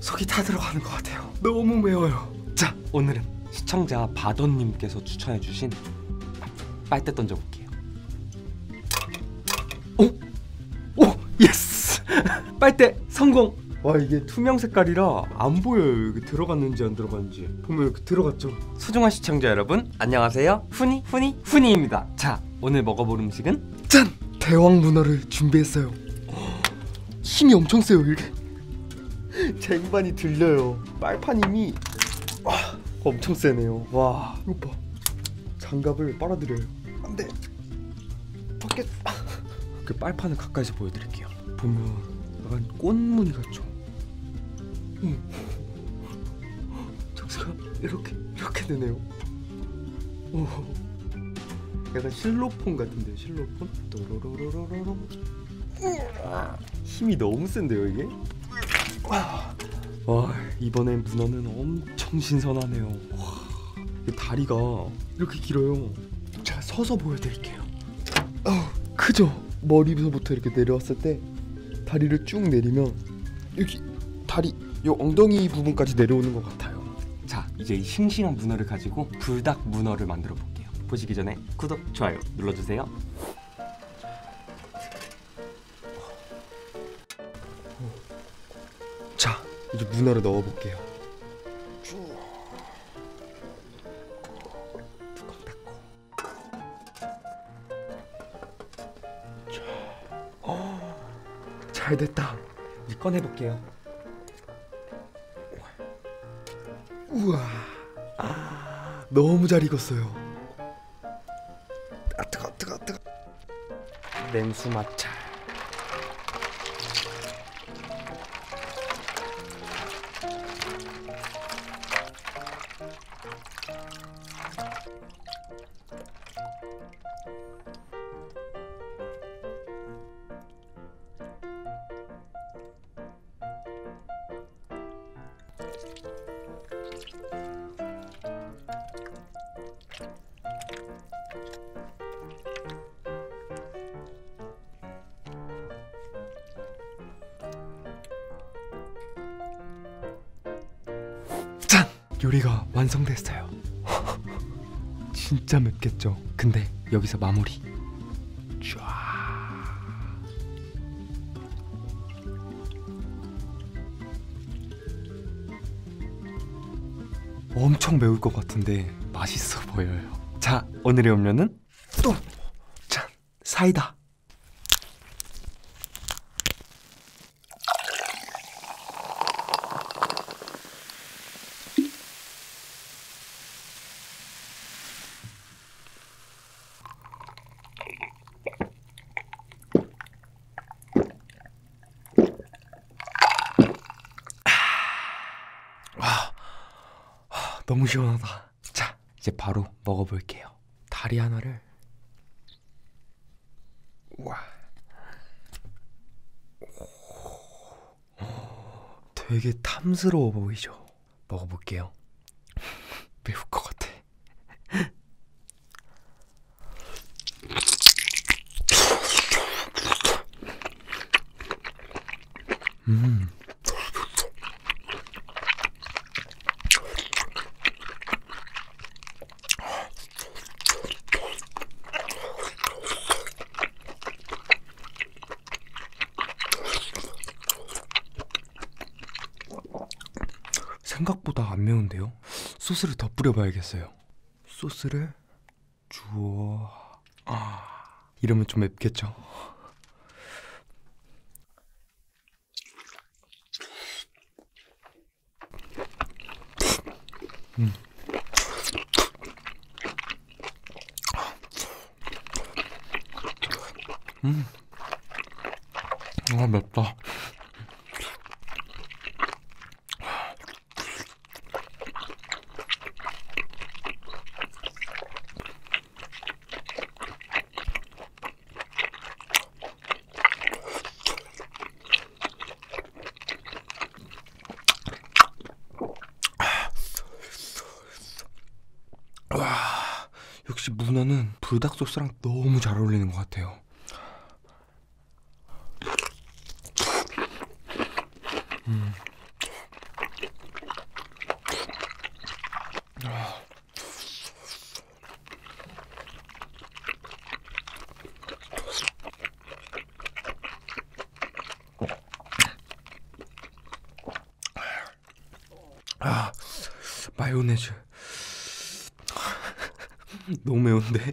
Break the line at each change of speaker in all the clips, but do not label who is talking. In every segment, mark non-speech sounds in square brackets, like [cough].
속이 다 들어가는 것 같아요. 너무 매워요. 자, 오늘은 시청자 바돈님께서 추천해주신 빨대 던져볼게요. 빨대 성공. 와 이게 투명 색깔이라 안 보여요. 여기 들어갔는지 안 들어갔는지. 보면 여기 들어갔죠. 소중한 시청자 여러분, 안녕하세요. 후니 후니 후니입니다. 자, 오늘 먹어볼 음식은 짠! 대왕 문어를 준비했어요. 힘이 엄청 세요 이게. 제 입안이 들려요. 빨판임이 와, 엄청 세네요. 와, 이거 봐. 장갑을 빨아들여요. 안 돼. 밖에 그 빨판을 가까이서 보여드릴게요. 보면 약간 꽃무늬 같죠? 응. 장수가 이렇게 이렇게 되네요. 오. 약간 실로폰 같은데요, 실로폰? 또로로로로로. 힘이 너무 센데요, 이게? 와, 와 이번엔 문어는 엄청 신선하네요. 와, 이 다리가 이렇게 길어요. 제가 서서 보여드릴게요. 어, 크죠? 머리부터 이렇게 내려왔을 때 다리를 쭉 내리면 여기 다리 요 엉덩이 부분까지 내려오는 것 같아요. 자, 이제 이 싱싱한 문어를 가지고 불닭 문어를 만들어 볼게요. 보시기 전에 구독, 좋아요 눌러주세요. 자, 이제 문어를 넣어 볼게요. 잘 됐다. 이제 꺼내 볼게요. 우와, 아, 너무 잘 익었어요. 아 뜨거, 뜨거, 뜨거. 냉수 마찰. 요리가 완성됐어요. 진짜 맵겠죠. 근데 여기서 마무리. 쫙. 엄청 매울 것 같은데 맛있어 보여요. 자, 오늘의 음료는 또 짠, 사이다. 너무 시원하다. 자, 이제 바로 먹어볼게요. 다리 하나를. 와. 되게 탐스러워 보이죠? 먹어볼게요. [laughs] 매울 것 같아. 음. 생각보다 안 매운데요? 소스를 더 뿌려봐야겠어요. 소스를 주워. 아, 이러면 좀 맵겠죠? 음. 음. 아, 맵다. 역시 문어는 불닭 소스랑 너무 잘 어울리는 것 같아요. 음. 아, 마요네즈. [laughs] 너무 매운데.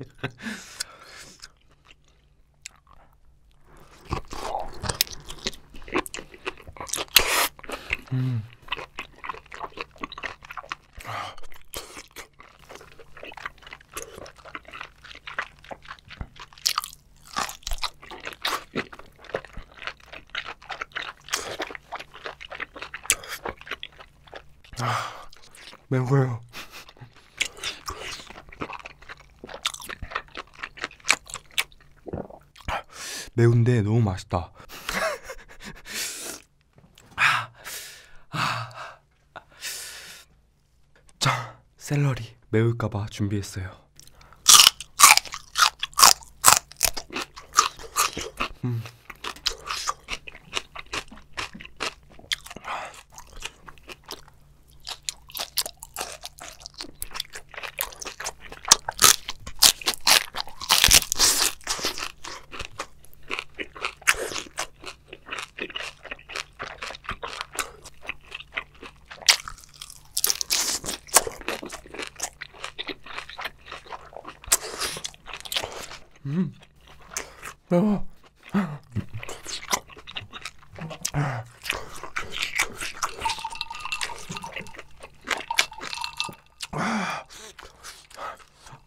음. 아, 매워요. 매운데 너무 맛있다. 아, 아. 자, 샐러리 매울까봐 준비했어요. 음. 음. 매워.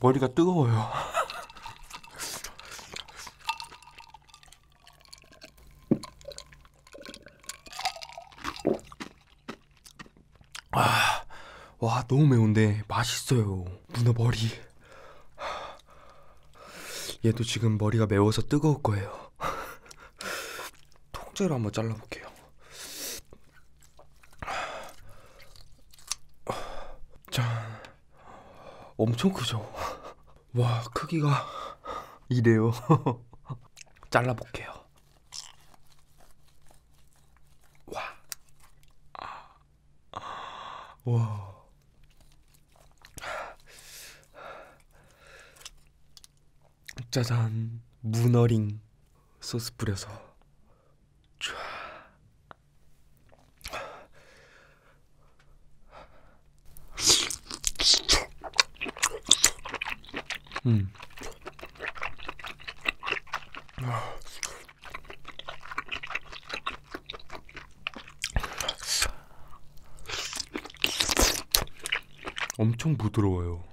머리가 뜨거워요. 아, 와 너무 매운데 맛있어요. 문어 머리. 얘도 지금 머리가 매워서 뜨거울 거예요. 통째로 한번 잘라볼게요. 자, 엄청 크죠? 와, 크기가 이래요. [laughs] 잘라볼게요. 와, 와. 짜잔 문어링 소스 뿌려서 쫙. 음. 엄청 부드러워요.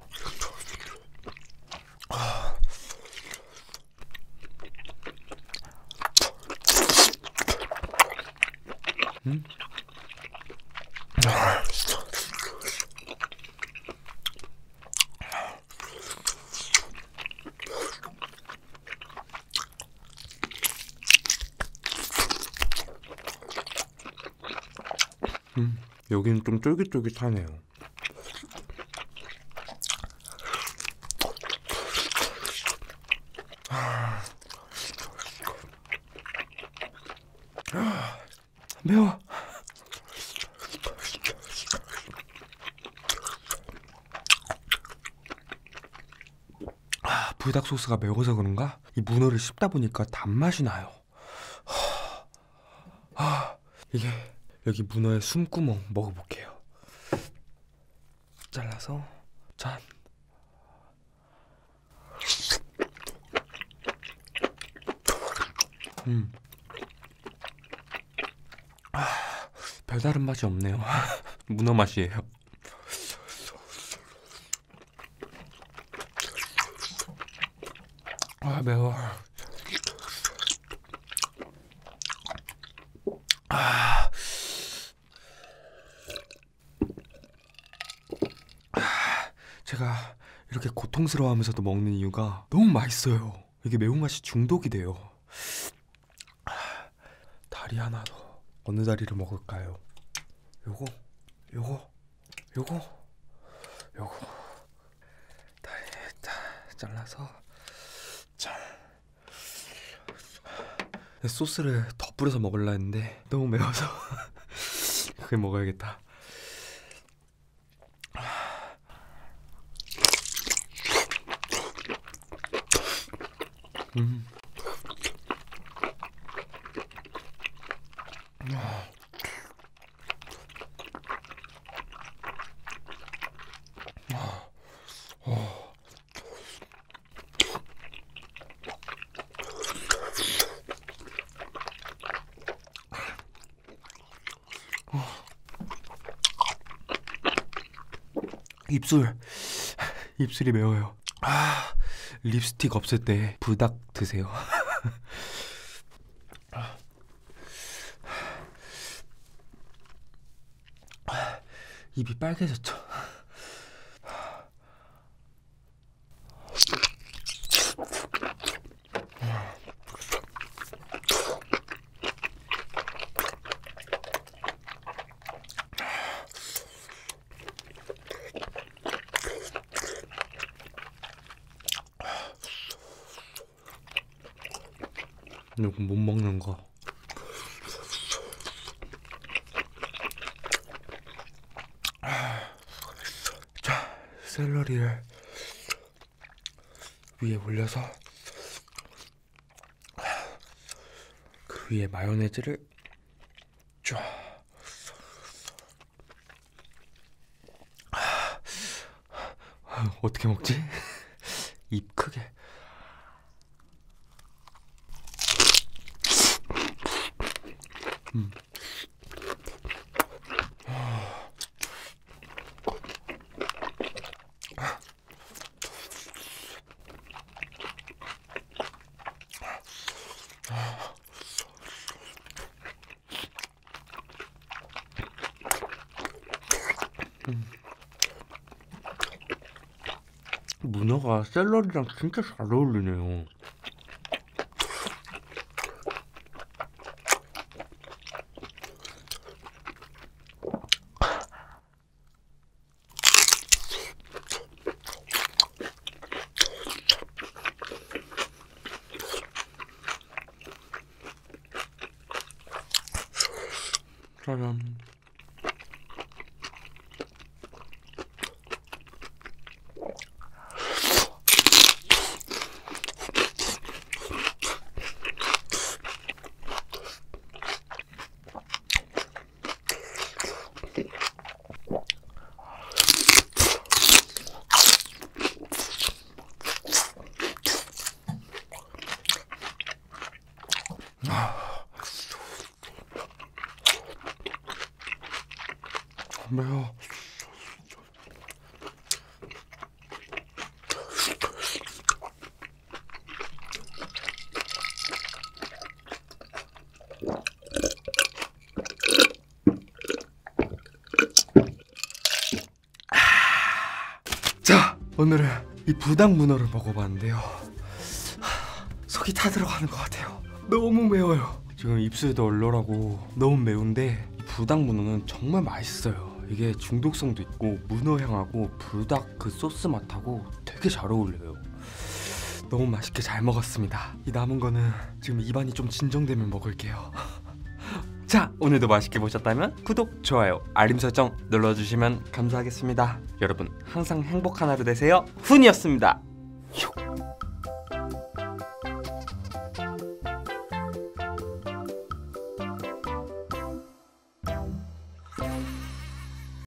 음? 음, 여기는 좀 쫄깃쫄깃하네요. 매워. 아, 불닭 소스가 매워서 그런가? 이 문어를 씹다 보니까 단맛이 나요. 아, 이게 여기 문어의 숨구멍 먹어볼게요. 잘라서 짠. 음. 아, 별다른 맛이 없네요. [laughs] 문어 맛이에요. 아 매워. 아. 아, 제가 이렇게 고통스러워하면서도 먹는 이유가 너무 맛있어요. 이게 매운맛이 중독이 돼요. 아, 다리 하나 더. 어느 다리를 먹을까요? 요거, 요거, 요거, 요거. 다리, 다, 잘라서 자 소스를 더 뿌려서 먹으려 했는데 너무 매워서 [laughs] 그게 먹어야겠다. 입술 [sighs] 입술이 매워요. 아 립스틱 없을 때 부닭 드세요. [laughs] 입이 빨개졌죠. 이거 못 먹는 거. 자, 샐러리를 위에 올려서 그 위에 마요네즈를 쫙. 어떻게 먹지? [laughs] 입 크게. 음. 문어가 샐러리랑 진짜 잘 어울리네요. 짜잔. 매워. 자, 오늘은 이 부당 문어를 먹어봤는데요. 하, 속이 다 들어가는 것 같아요. 너무 매워요. 지금 입술도 얼얼하고 너무 매운데 이 부당 문어는 정말 맛있어요. 이게 중독성도 있고 문어 향하고 불닭 그 소스 맛하고 되게 잘 어울려요. 너무 맛있게 잘 먹었습니다. 이 남은 거는 지금 입안이 좀 진정되면 먹을게요. [laughs] 자, 오늘도 맛있게 보셨다면 구독, 좋아요, 알림 설정 눌러주시면 감사하겠습니다. 여러분 항상 행복한 하루 되세요. 훈이었습니다. 휴.